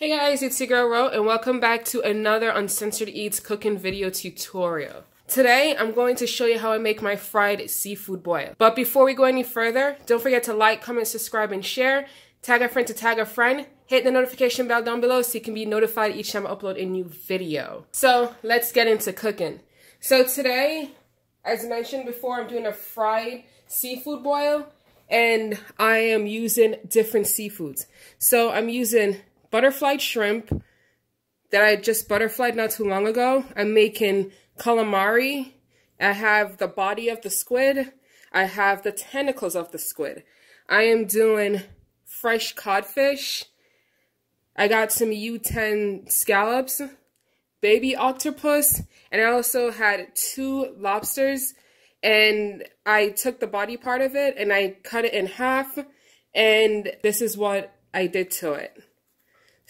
Hey guys, it's your girl Ro, and welcome back to another Uncensored Eats cooking video tutorial. Today, I'm going to show you how I make my fried seafood boil. But before we go any further, don't forget to like, comment, subscribe, and share. Tag a friend to tag a friend. Hit the notification bell down below so you can be notified each time I upload a new video. So, let's get into cooking. So today, as mentioned before, I'm doing a fried seafood boil, and I am using different seafoods. So I'm using butterfly shrimp that I just butterflied not too long ago. I'm making calamari. I have the body of the squid. I have the tentacles of the squid. I am doing fresh codfish. I got some U10 scallops, baby octopus, and I also had two lobsters and I took the body part of it and I cut it in half and this is what I did to it.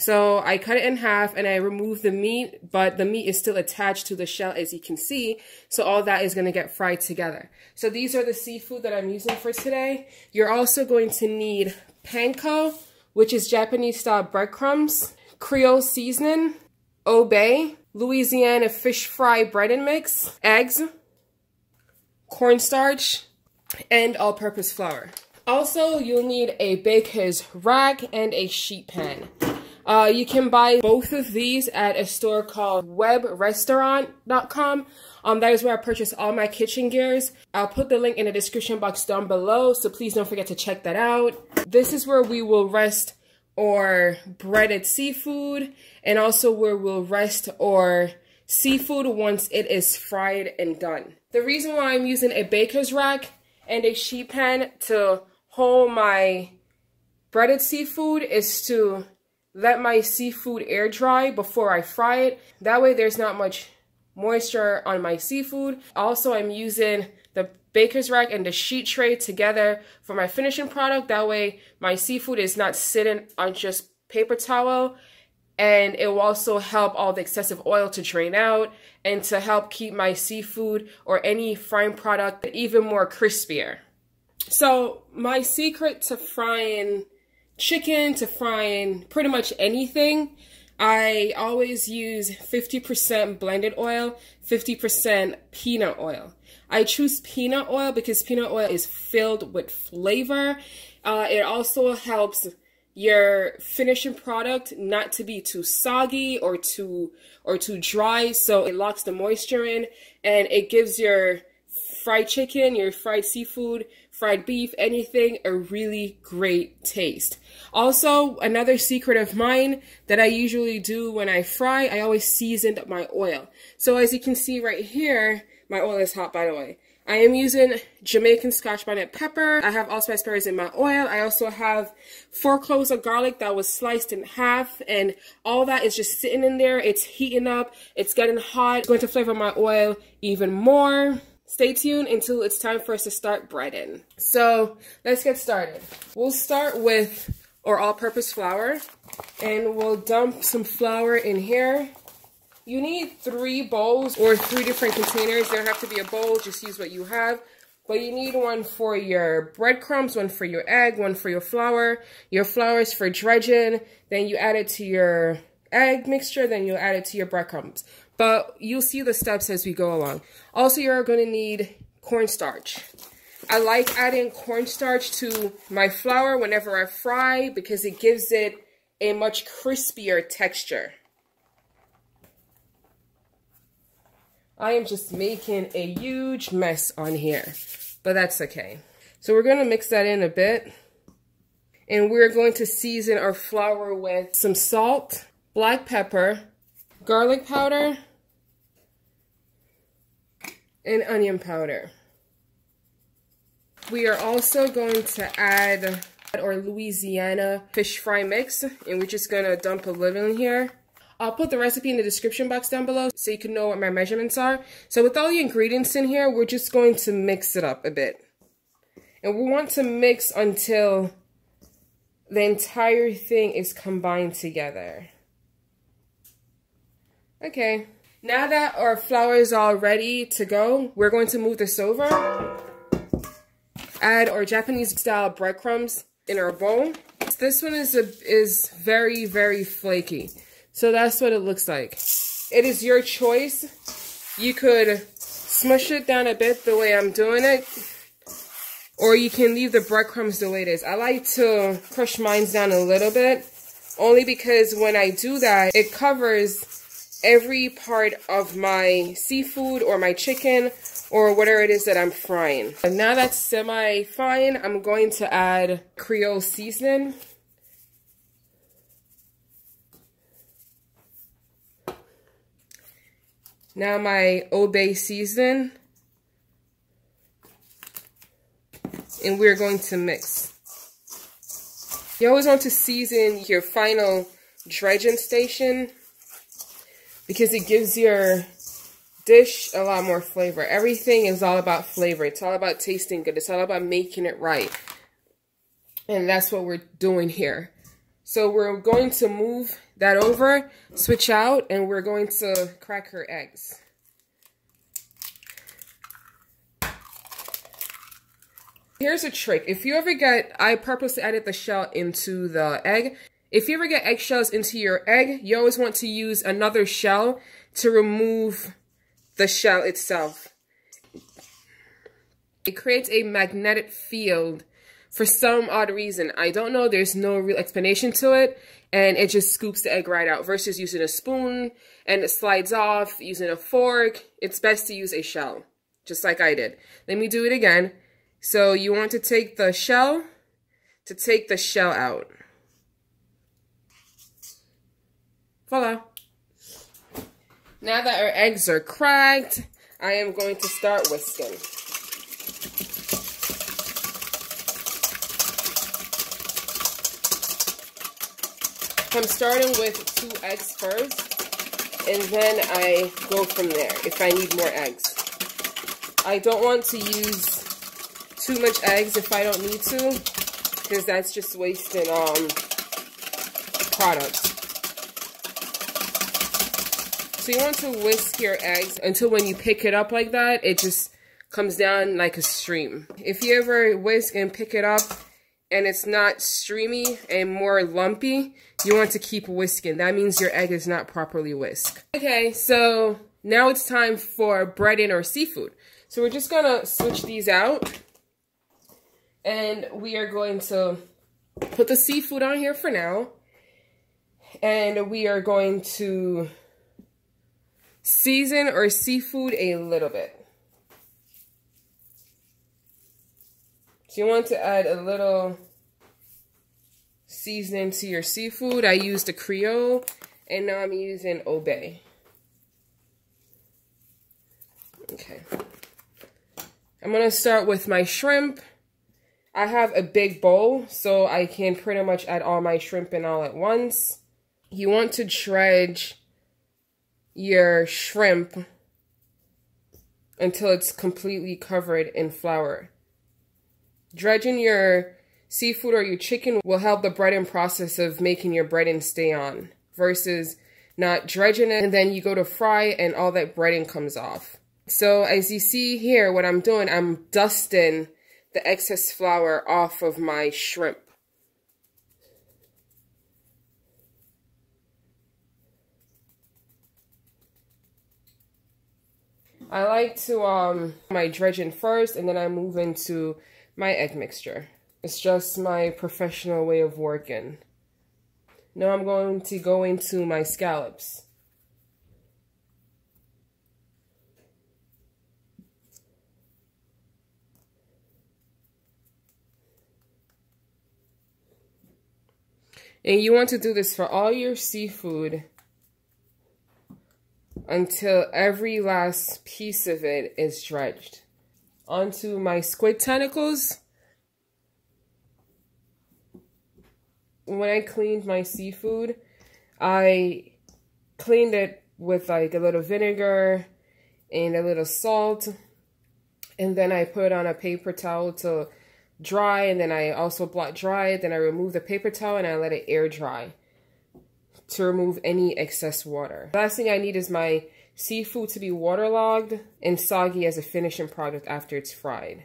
So I cut it in half and I removed the meat, but the meat is still attached to the shell as you can see. So all that is going to get fried together. So these are the seafood that I'm using for today. You're also going to need panko, which is Japanese style breadcrumbs, Creole seasoning, Old-Bay, Louisiana fish fry bread and mix, eggs, cornstarch, and all-purpose flour. Also, you'll need a baker's rack and a sheet pan. Uh, you can buy both of these at a store called webrestaurant.com. Um, that is where I purchase all my kitchen gears. I'll put the link in the description box down below, so please don't forget to check that out. This is where we will rest or breaded seafood, and also where we'll rest or seafood once it is fried and done. The reason why I'm using a baker's rack and a sheet pan to hold my breaded seafood is to let my seafood air dry before I fry it. That way there's not much moisture on my seafood. Also, I'm using the baker's rack and the sheet tray together for my finishing product. That way my seafood is not sitting on just paper towel and it will also help all the excessive oil to drain out and to help keep my seafood or any frying product even more crispier. So my secret to frying chicken to frying pretty much anything, I always use 50% blended oil, 50% peanut oil. I choose peanut oil because peanut oil is filled with flavor. Uh, it also helps your finishing product not to be too soggy or too or too dry so it locks the moisture in and it gives your fried chicken, your fried seafood, fried beef, anything, a really great taste. Also, another secret of mine that I usually do when I fry, I always season my oil. So as you can see right here, my oil is hot by the way. I am using Jamaican Scotch bonnet pepper. I have allspice berries in my oil. I also have four cloves of garlic that was sliced in half and all that is just sitting in there. It's heating up. It's getting hot. It's going to flavor my oil even more. Stay tuned until it's time for us to start breading. So let's get started. We'll start with our all-purpose flour and we'll dump some flour in here. You need three bowls or three different containers. There have to be a bowl, just use what you have. But you need one for your breadcrumbs, one for your egg, one for your flour. Your flour is for dredging. Then you add it to your egg mixture, then you add it to your breadcrumbs but you'll see the steps as we go along. Also, you're going to need cornstarch. I like adding cornstarch to my flour whenever I fry because it gives it a much crispier texture. I am just making a huge mess on here, but that's okay. So we're going to mix that in a bit. And we're going to season our flour with some salt, black pepper, garlic powder, and onion powder. We are also going to add our Louisiana fish fry mix, and we're just gonna dump a little in here. I'll put the recipe in the description box down below so you can know what my measurements are. So with all the ingredients in here, we're just going to mix it up a bit. And we want to mix until the entire thing is combined together. Okay. Now that our flour is all ready to go, we're going to move this over. Add our Japanese style breadcrumbs in our bowl. this one is a, is very, very flaky. So that's what it looks like. It is your choice. You could smush it down a bit the way I'm doing it. Or you can leave the breadcrumbs the way it is. I like to crush mine down a little bit. Only because when I do that, it covers every part of my seafood or my chicken or whatever it is that I'm frying. And now that's semi-fine, I'm going to add Creole seasoning. Now my Old Bay season. And we're going to mix. You always want to season your final dredging station because it gives your dish a lot more flavor. Everything is all about flavor. It's all about tasting good. It's all about making it right. And that's what we're doing here. So we're going to move that over, switch out, and we're going to crack her eggs. Here's a trick. If you ever get, I purposely added the shell into the egg. If you ever get eggshells into your egg, you always want to use another shell to remove the shell itself. It creates a magnetic field for some odd reason. I don't know. There's no real explanation to it. And it just scoops the egg right out versus using a spoon and it slides off using a fork. It's best to use a shell, just like I did. Let me do it again. So you want to take the shell to take the shell out. Voila. Now that our eggs are cracked, I am going to start whisking. I'm starting with two eggs first, and then I go from there if I need more eggs. I don't want to use too much eggs if I don't need to, because that's just wasting um, product. So you want to whisk your eggs until when you pick it up like that, it just comes down like a stream. If you ever whisk and pick it up and it's not streamy and more lumpy, you want to keep whisking. That means your egg is not properly whisked. Okay, so now it's time for breading or seafood. So we're just gonna switch these out. And we are going to put the seafood on here for now. And we are going to season or seafood a little bit. So you want to add a little seasoning to your seafood. I used a Creole and now I'm using Old Bay. Okay. I'm going to start with my shrimp. I have a big bowl, so I can pretty much add all my shrimp in all at once. You want to dredge your shrimp until it's completely covered in flour. Dredging your seafood or your chicken will help the breading process of making your breading stay on versus not dredging it and then you go to fry and all that breading comes off. So as you see here, what I'm doing, I'm dusting the excess flour off of my shrimp. I like to um my dredging first and then I move into my egg mixture. It's just my professional way of working. Now I'm going to go into my scallops. And you want to do this for all your seafood until every last piece of it is dredged. Onto my squid tentacles. When I cleaned my seafood, I cleaned it with like a little vinegar and a little salt. And then I put on a paper towel to dry. And then I also blot dry. Then I remove the paper towel and I let it air dry to remove any excess water. The last thing I need is my seafood to be waterlogged and soggy as a finishing product after it's fried.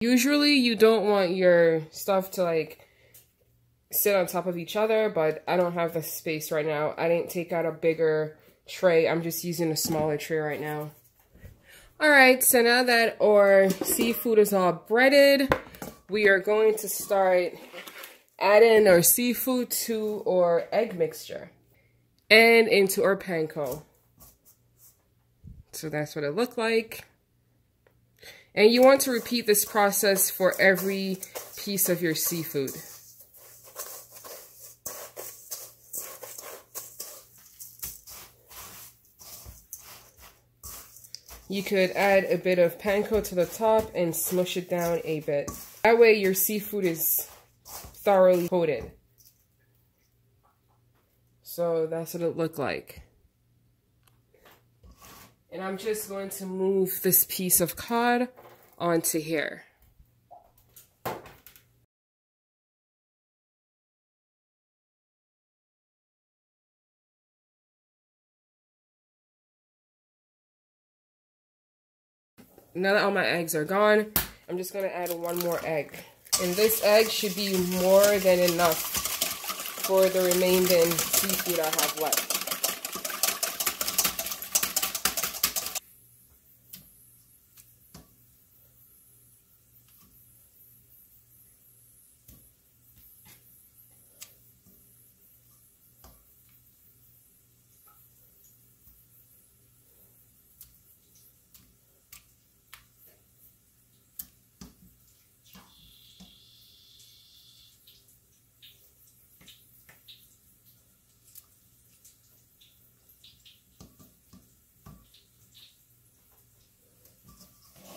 Usually you don't want your stuff to like sit on top of each other, but I don't have the space right now. I didn't take out a bigger tray. I'm just using a smaller tray right now. All right, so now that our seafood is all breaded, we are going to start adding our seafood to our egg mixture and into our panko. So that's what it looked like. And you want to repeat this process for every piece of your seafood. You could add a bit of panko to the top and smush it down a bit. That way your seafood is thoroughly coated. So that's what it looked like. And I'm just going to move this piece of cod onto here. Now that all my eggs are gone, I'm just going to add one more egg. And this egg should be more than enough for the remaining seafood I have left.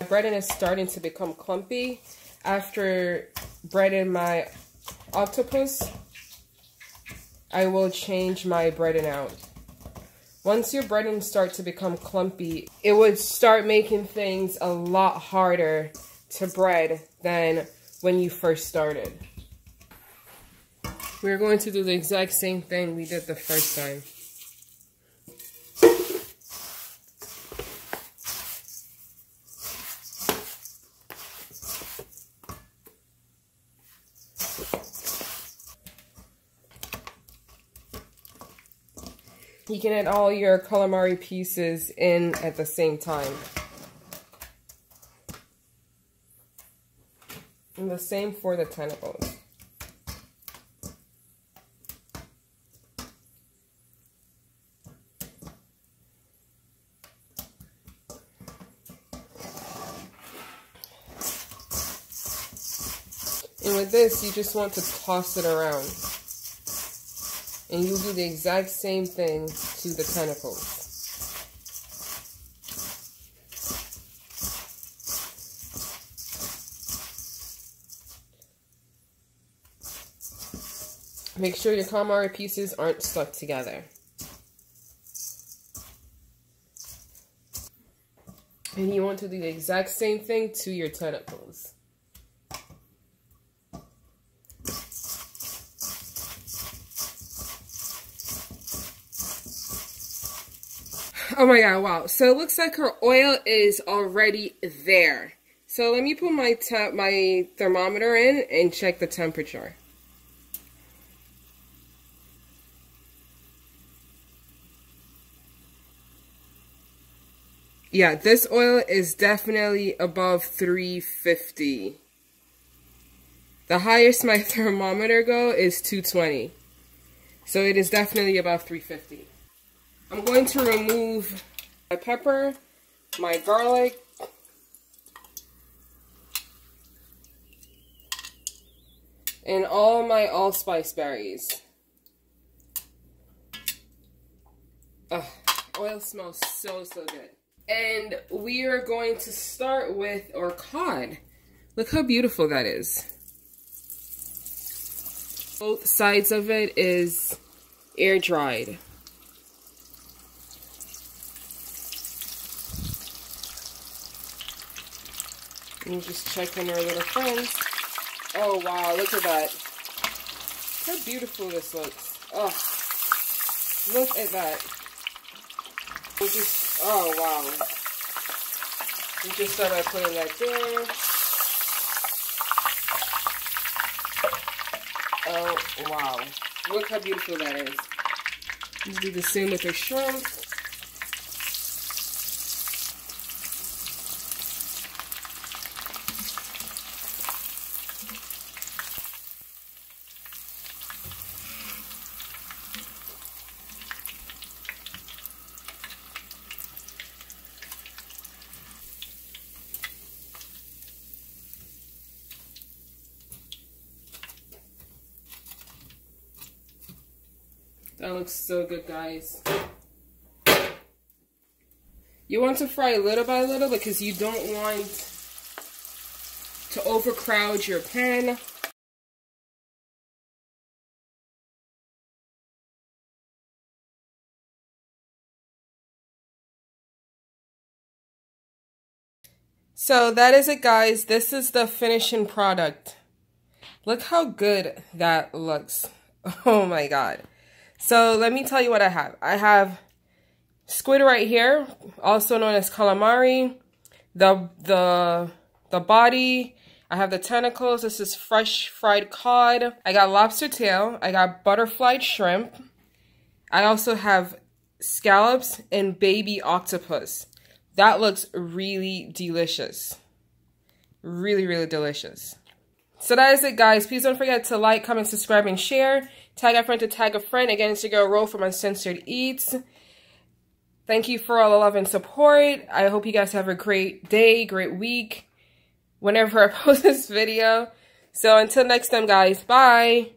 Breading is starting to become clumpy. After breading my octopus, I will change my breading out. Once your breading start to become clumpy, it would start making things a lot harder to bread than when you first started. We're going to do the exact same thing we did the first time. You can add all your calamari pieces in at the same time. And the same for the tentacles. And with this, you just want to toss it around. And you do the exact same thing to the tentacles. Make sure your calamari pieces aren't stuck together. And you want to do the exact same thing to your tentacles. Oh my god, wow. So it looks like her oil is already there. So let me put my my thermometer in and check the temperature. Yeah, this oil is definitely above 350. The highest my thermometer go is 220. So it is definitely above 350. I'm going to remove my pepper, my garlic, and all my allspice berries. Ugh, oil smells so, so good. And we are going to start with our cod. Look how beautiful that is. Both sides of it is air dried. And you just check in our little friends. Oh, wow, look at that. Look how beautiful this looks. Oh, look at that. We just, oh, wow. We just started putting that there. Oh, wow. Look how beautiful that is. Let's do the same with the shrimp. That looks so good, guys. You want to fry little by little because you don't want to overcrowd your pan. So that is it guys. This is the finishing product. Look how good that looks. Oh my god. So let me tell you what I have. I have squid right here, also known as calamari. The the the body. I have the tentacles. This is fresh fried cod. I got lobster tail. I got butterfly shrimp. I also have scallops and baby octopus. That looks really delicious. Really, really delicious. So that is it, guys. Please don't forget to like, comment, subscribe, and share. Tag a friend to tag a friend. Again, it's your girl Ro from Uncensored Eats. Thank you for all the love and support. I hope you guys have a great day, great week, whenever I post this video. So until next time, guys, bye.